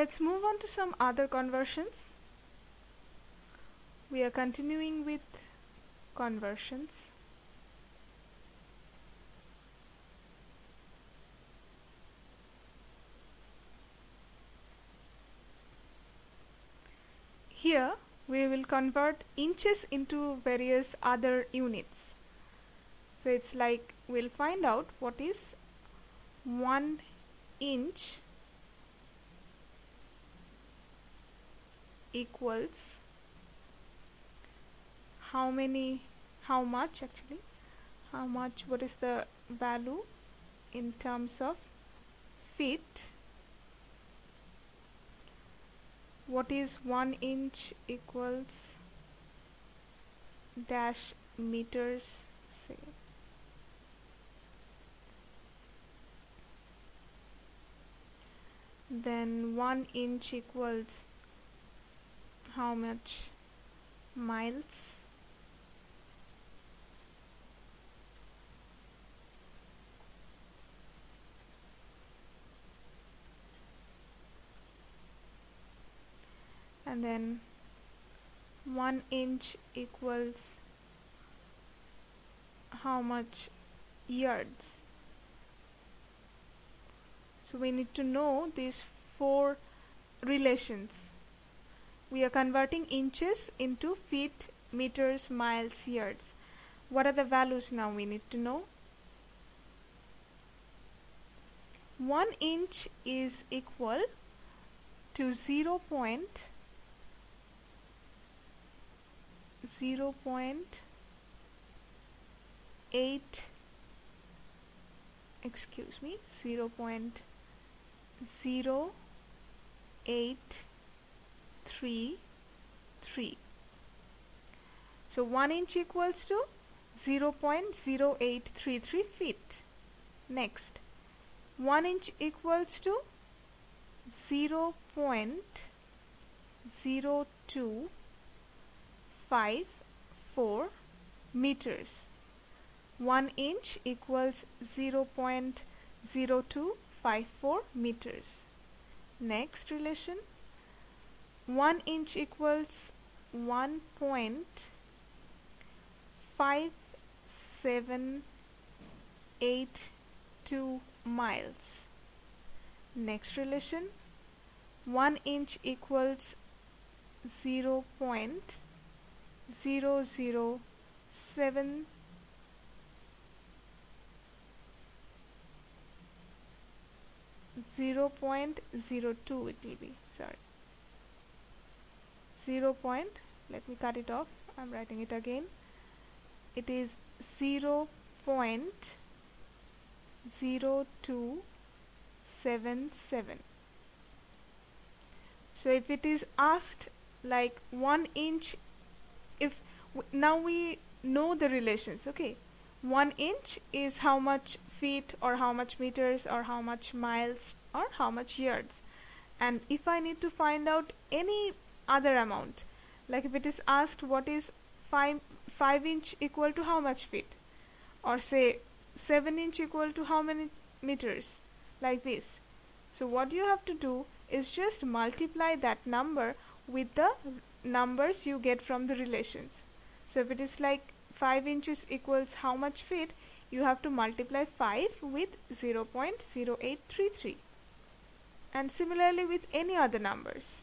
let's move on to some other conversions. We are continuing with conversions. Here we will convert inches into various other units. So it's like we'll find out what is 1 inch equals how many how much actually? How much what is the value in terms of feet? What is 1 inch equals dash meters say? Then 1 inch equals how much miles? And then 1 inch equals how much yards? So we need to know these four relations we are converting inches into feet meters miles yards. What are the values now we need to know? 1 inch is equal to 0 point 0 0.8 excuse me 0 0.0833 so 1 inch equals to 0 0.0833 feet. Next 1 inch equals to 0 0.0254 meters. 1 inch equals 0 0.0254 meters. Next relation 1 inch equals 1.5782 miles. Next relation 1 inch equals 0 0.007 0.02 it will be sorry 0 point. Let me cut it off. I'm writing it again. It is 0 0.0277 so if it is asked like 1 inch if now we know the relations. Okay. 1 inch is how much feet or how much meters or how much miles or how much yards. And if I need to find out any other amount. Like if it is asked what is 5 5 inch equal to how much feet? Or say 7 inch equal to how many meters? Like this. So what you have to do is just multiply that number with the numbers you get from the relations. So if it is like 5 inches equals how much feet you have to multiply 5 with 0.0833 and similarly with any other numbers